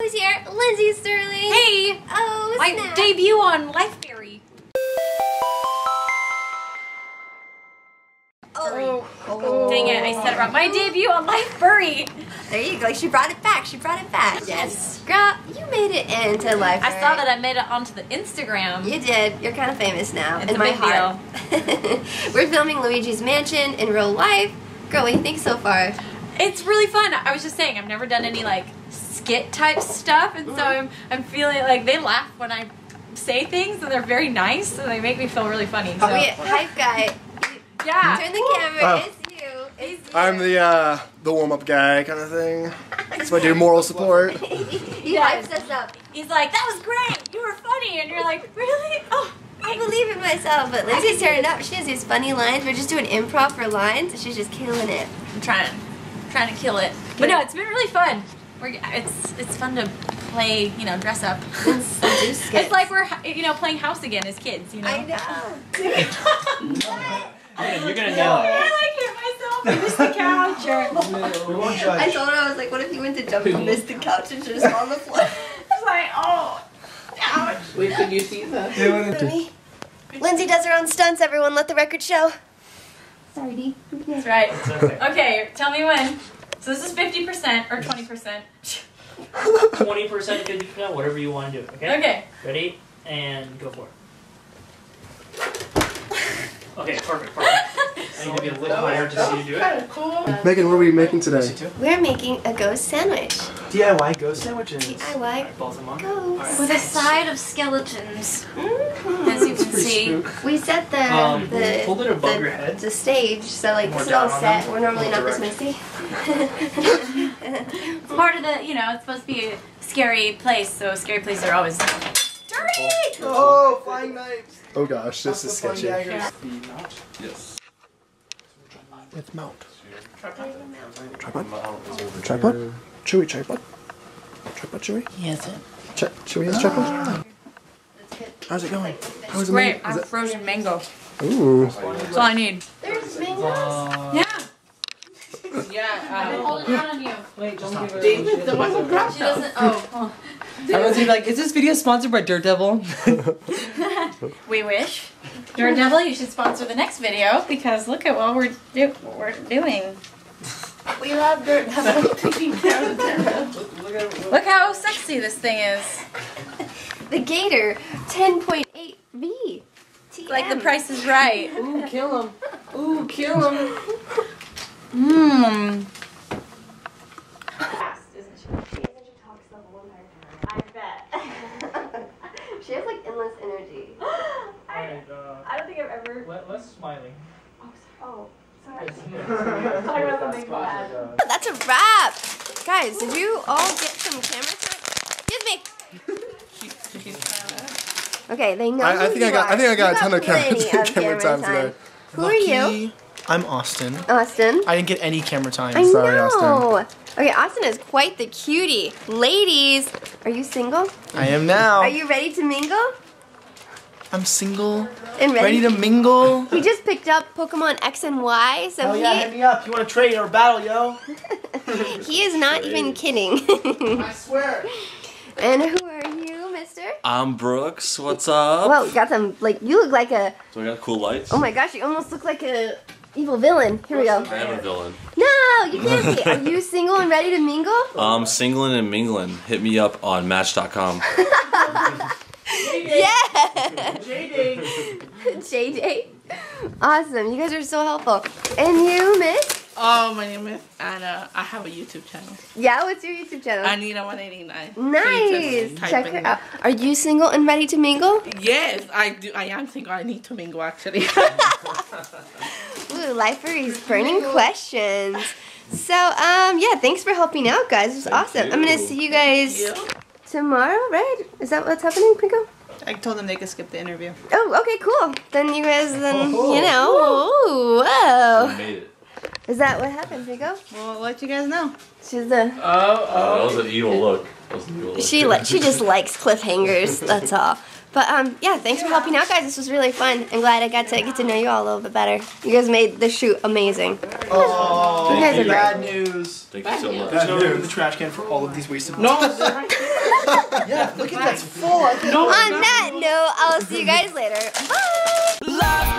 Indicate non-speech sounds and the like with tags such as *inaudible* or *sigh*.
who's here? Lindsey Stirling. Hey! Oh, My debut on LifeBurry. Oh. oh. Dang it, I said it wrong. My debut on LifeBurry. There you go. She brought it back. She brought it back. Yes. Girl, you made it into life. I saw that I made it onto the Instagram. You did. You're kind of famous now. It's in a my big heart. *laughs* We're filming Luigi's Mansion in real life. Girl, what do you think so far? It's really fun. I was just saying, I've never done any like skit type stuff, and so I'm I'm feeling like they laugh when I say things, and they're very nice, and they make me feel really funny. So. Oh, yeah, hype guy. yeah. Turn the camera. Oh. It's you. It's you. I'm the uh, the warm up guy kind of thing. So I do moral support. *laughs* he Yes. hypes us up. He's like, that was great. You were funny, and you're like, really? Oh, I believe in myself, but Lindsey's turning up. She has these funny lines. We're just doing improv for lines. and She's just killing it. I'm trying, trying to kill it. But no, it's been really fun. We're, it's it's fun to play, you know, dress up. And s- do. It's like we're you know playing house again as kids, you know. I know. Man, *laughs* you're gonna nail *laughs* it. I like hit myself. I missed the couch. Or *laughs* We won't I told her I was like, what if you went to jump and missed the couch and just on the floor? I was like, oh, ouch. Wait, can you see that? Me. Lindsey does her own stunts. Everyone, let the record show. Sorry, D. That's right. Okay. Okay, tell me when. So this is 50% or 20%. 20%, 50%, whatever you want to do. Okay? Okay. Ready? And go for it. Okay, perfect, perfect. I need to be a little higher to see you do it. Kind of cool. Meghan, what are we making today? We're making a ghost sandwich. DIY ghost sandwiches. DIY Both of them on. ghost. With a side of skeletons, Mhm. as you can. We set the Um, the, hold it above the, your head. the stage, so like More this is all set. them. We're normally More not this messy. It's part of the, you know, it's supposed to be a scary place, so scary places are always dirty. Oh, flying knives. Oh gosh, this is sketchy. daggers. Yes. With mount. Tripod? Tripod? Chewy tripod? Tripod Chewy? Yes. Ch- Chewy has tripod? How's it going? How is it Great, made? I'm Is frozen mango. Ooh. That's all I need. There's mangoes. Uh, Yeah. Yeah. Hold it down on you. Wait, don't give her. David, the one who grabbed She doesn't. Oh. oh. *laughs* I was like, is this video sponsored by Dirt Devil? *laughs* We wish. *laughs* Dirt Devil, you should sponsor the next video because look at what we're do- what we're doing. We love dirt. Devil. Look how sexy this thing is. the Gator 10.8 V. Like the price is right. *laughs* Ooh, kill him. Ooh, kill him. Mmm. I bet. *laughs* she has like endless energy. *gasps* and, uh, I don't think I've ever. let, less smiling. Oh, Talk *laughs* about something bad. That's a wrap. Guys, did you all get some camera time? Excuse me. Okay, they know. I, I who think I got. are. I think I got You a ton of camera, of *laughs* camera time today. Who are you? I'm Austin. Austin. I didn't get any camera time. I Sorry, know. Okay, Austin is quite the cutie. Ladies, are you single? I am now. Are you ready to mingle? I'm single. And Ready to mingle. *laughs* He just picked up Pokemon X and Y, so Oh yeah, hit me up. You want to trade or battle, yo? *laughs* he is not even kidding. I swear. and who are you, Mister? I'm Brooks. What's up? Whoa, got some like you look like a. So I got cool lights. Oh my gosh, you almost look like a evil villain. Here we go. I am a villain. No, you can't be. Are you single and ready to mingle? *laughs* I'm singling and mingling. Hit me up on Match.com. *laughs* Yeah. *laughs* JDate. Awesome. You guys are so helpful. And you, Miss? Oh, my name is Ana. I have a YouTube channel. Yeah. What's your YouTube channel? Anita 189. Nice. Please just Check in her that. out. Are you single and ready to mingle? Yes, I do. I am single. I need to mingle actually. *laughs* *laughs* Ooh, Lifer is burning questions. So, um, yeah, thanks for helping out, guys. It was Thank awesome. I'm gonna see you guys Yeah. tomorrow, right? Is that what's happening, Princo? I told them they could skip the interview. Oh, okay, cool. Then you guys, then you know, ooh, whoa. made it. Is that what happened, Princo? Well, I'll let you guys know. She's the Oh, that was an evil look. That was an evil look. she li- she just likes cliffhangers. *laughs* That's all. But um, yeah, thanks for helping out, guys. This was really fun. I'm glad I got to get to know you all a little bit better. You guys made the shoot amazing. Oh, You guys are bad news. Thank you so much. There's no room in the trash can for all of these wasted No, they're right there. Yeah, look at that's full. No, On that note, I'll see you guys later. Bye.